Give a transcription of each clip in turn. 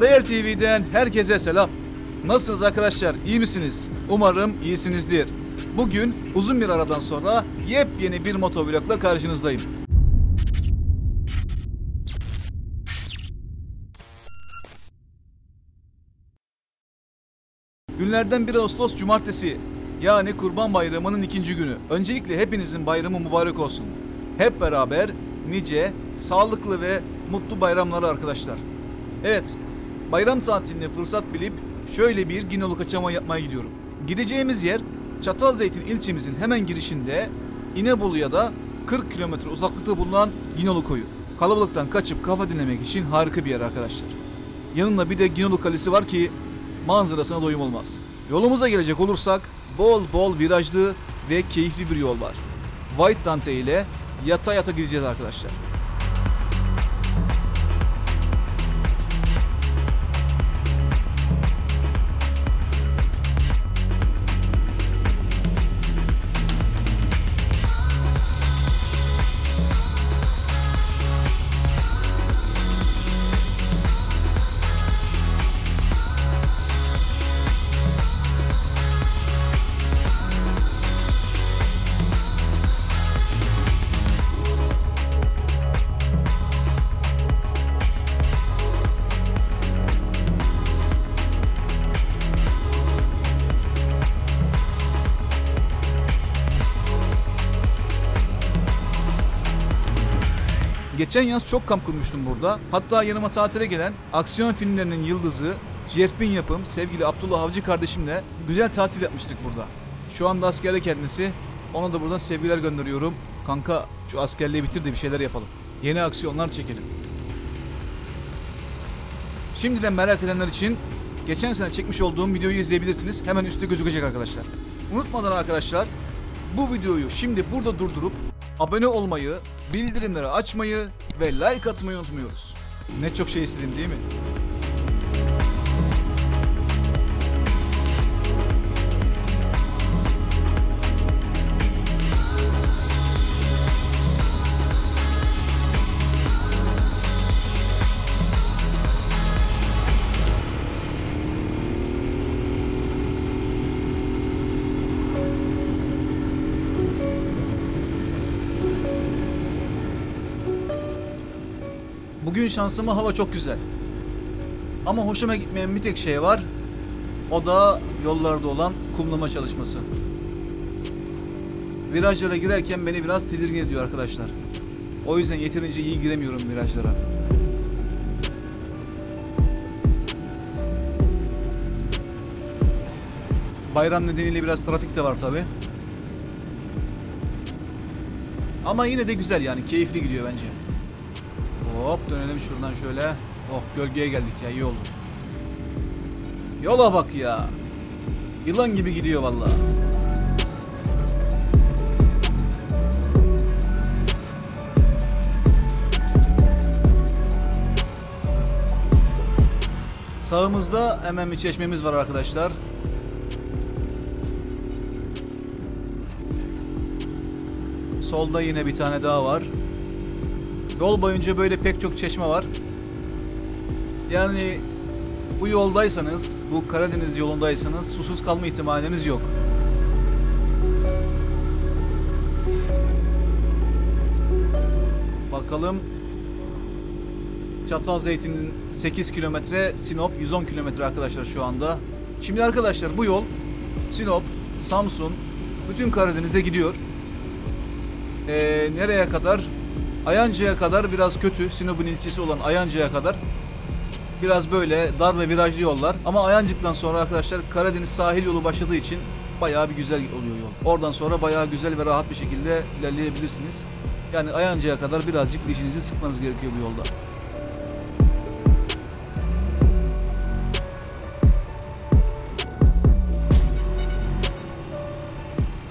Darayel TV'den herkese selam. Nasılsınız arkadaşlar? İyi misiniz? Umarım iyisinizdir. Bugün uzun bir aradan sonra yepyeni bir motovlogla karşınızdayım. Günlerden 1 Ağustos Cumartesi. Yani Kurban Bayramı'nın ikinci günü. Öncelikle hepinizin bayramı mübarek olsun. Hep beraber nice, sağlıklı ve mutlu bayramları arkadaşlar. Evet, bayram tatilini fırsat bilip şöyle bir Ginolu kaçama yapmaya gidiyorum. Gideceğimiz yer Çatalzeytin ilçemizin hemen girişinde İnebolu'ya da 40 kilometre uzaklıkta bulunan Ginolu Koyu. Kalabalıktan kaçıp kafa dinlemek için harika bir yer arkadaşlar. Yanında bir de Ginolu Kalesi var ki manzarasına doyum olmaz. Yolumuza gelecek olursak bol bol virajlı ve keyifli bir yol var. White Dante ile yata yata gideceğiz arkadaşlar. Geçen yaz çok kamp kurmuştum burada. Hatta yanıma tatile gelen aksiyon filmlerinin yıldızı Jerpin yapım sevgili Abdullah Avcı kardeşimle güzel tatil yapmıştık burada. Şu anda askerde kendisi. Ona da buradan sevgiler gönderiyorum. Kanka şu askerliği bitir de bir şeyler yapalım. Yeni aksiyonlar çekelim. Şimdiden merak edenler için geçen sene çekmiş olduğum videoyu izleyebilirsiniz. Hemen üstte gözükecek arkadaşlar. Unutmadan arkadaşlar bu videoyu şimdi burada durdurup abone olmayı, bildirimleri açmayı ve like atmayı unutmuyoruz. Ne çok şey istedim değil mi? Bugün şansıma hava çok güzel. Ama hoşuma gitmeyen bir tek şey var. O da yollarda olan kumlama çalışması. Virajlara girerken beni biraz tedirgin ediyor arkadaşlar. O yüzden yeterince iyi giremiyorum virajlara. Bayram nedeniyle biraz trafik de var tabi. Ama yine de güzel yani keyifli gidiyor bence. Hop dönelim şuradan şöyle. Oh gölgeye geldik ya iyi oldu. Yola bak ya. Yılan gibi gidiyor vallahi. Sağımızda hemen bir çeşmemiz var arkadaşlar. Solda yine bir tane daha var. Yol boyunca böyle pek çok çeşme var. Yani bu yoldaysanız, bu Karadeniz yolundaysanız susuz kalma ihtimaliniz yok. Bakalım. Çatalzeytin'in 8 kilometre, Sinop 110 kilometre arkadaşlar şu anda. Şimdi arkadaşlar bu yol Sinop, Samsun, bütün Karadeniz'e gidiyor. Ee, nereye kadar? Ayancı'ya kadar biraz kötü. Sinop'un ilçesi olan Ayancı'ya kadar biraz böyle dar ve virajlı yollar. Ama Ayancık'tan sonra arkadaşlar Karadeniz sahil yolu başladığı için bayağı bir güzel oluyor yol. Oradan sonra bayağı güzel ve rahat bir şekilde ilerleyebilirsiniz. Yani Ayancı'ya kadar birazcık dişinizi sıkmanız gerekiyor bu yolda.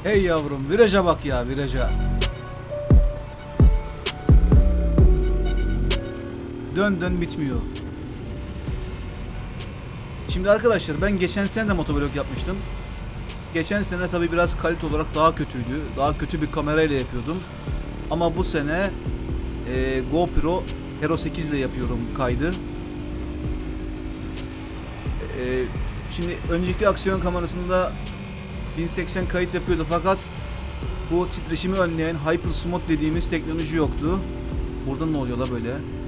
Hey yavrum viraja bak ya viraja. Dön dön bitmiyor. Şimdi arkadaşlar ben geçen sene de motovlog yapmıştım. Geçen sene tabi biraz kalite olarak daha kötüydü. Daha kötü bir kamerayla yapıyordum. Ama bu sene e, GoPro Hero 8 ile yapıyorum kaydı. e, şimdi önceki aksiyon kamerasında 1080 kayıt yapıyordu fakat bu titreşimi önleyen Hyper Smooth dediğimiz teknoloji yoktu. Burada ne oluyor la böyle?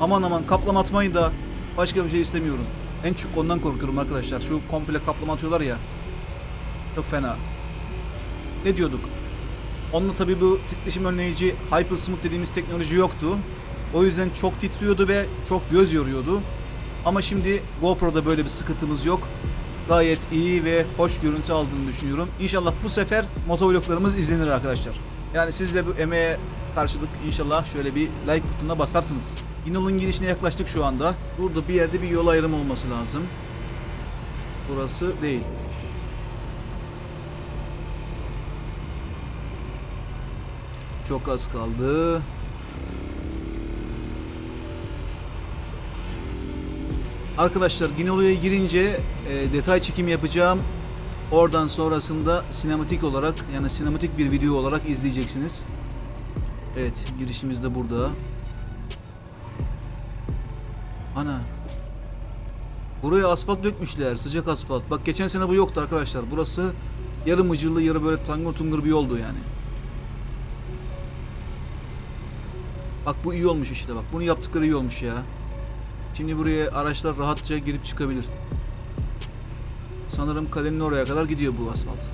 Aman aman kaplama atmayı da başka bir şey istemiyorum. En çok ondan korkuyorum arkadaşlar. Şu komple kaplama atıyorlar ya. Çok fena. Ne diyorduk? Onunla tabii bu titreşim önleyici Hyper Smooth dediğimiz teknoloji yoktu. O yüzden çok titriyordu ve çok göz yoruyordu. Ama şimdi GoPro'da böyle bir sıkıntımız yok. Gayet iyi ve hoş görüntü aldığını düşünüyorum. İnşallah bu sefer motovloglarımız izlenir arkadaşlar. Yani siz de bu emeğe karşılık inşallah şöyle bir like butonuna basarsınız. Yinol'un girişine yaklaştık şu anda. Burada bir yerde bir yol ayrımı olması lazım. Burası değil. Çok az kaldı. Arkadaşlar Ginolu'ya girince e, detay çekim yapacağım. Oradan sonrasında sinematik olarak yani sinematik bir video olarak izleyeceksiniz. Evet girişimiz de burada. Ana. Buraya asfalt dökmüşler. Sıcak asfalt. Bak geçen sene bu yoktu arkadaşlar. Burası yarı mıcırlı yarı böyle tangır tungur bir yoldu yani. Bak bu iyi olmuş işte bak. Bunu yaptıkları iyi olmuş ya. Şimdi buraya araçlar rahatça girip çıkabilir. Sanırım kalenin oraya kadar gidiyor bu asfalt.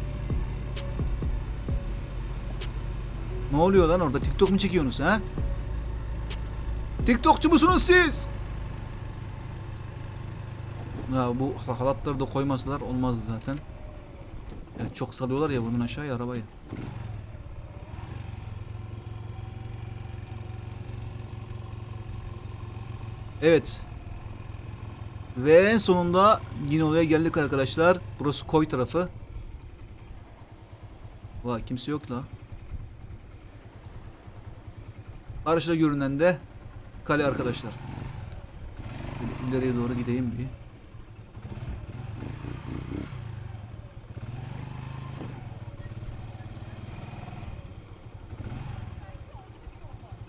Ne oluyor lan orada? TikTok mu çekiyorsunuz ha? TikTokçu musunuz siz? Ya bu halatları da koymasalar olmazdı zaten. Ya çok salıyorlar ya bunun aşağıya arabayı. Evet. Ve en sonunda yine oraya geldik arkadaşlar. Burası koy tarafı. Vay kimse yok la. Karşıda görünen de kale arkadaşlar. Böyle ileriye doğru gideyim bir.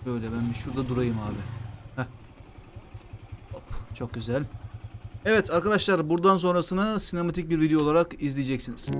Böyle ben bir şurada durayım abi. Heh. Hop, çok güzel. Evet arkadaşlar buradan sonrasını sinematik bir video olarak izleyeceksiniz.